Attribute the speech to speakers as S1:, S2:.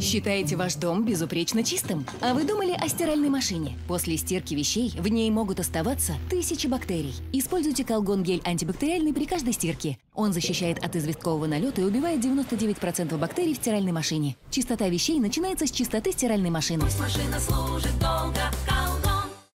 S1: Считаете ваш дом безупречно чистым? А вы думали о стиральной машине? После стирки вещей в ней могут оставаться тысячи бактерий. Используйте колгон гель антибактериальный при каждой стирке. Он защищает от известкового налета и убивает 99% бактерий в стиральной машине. Чистота вещей начинается с чистоты стиральной машины.
S2: Пусть машина служит дом.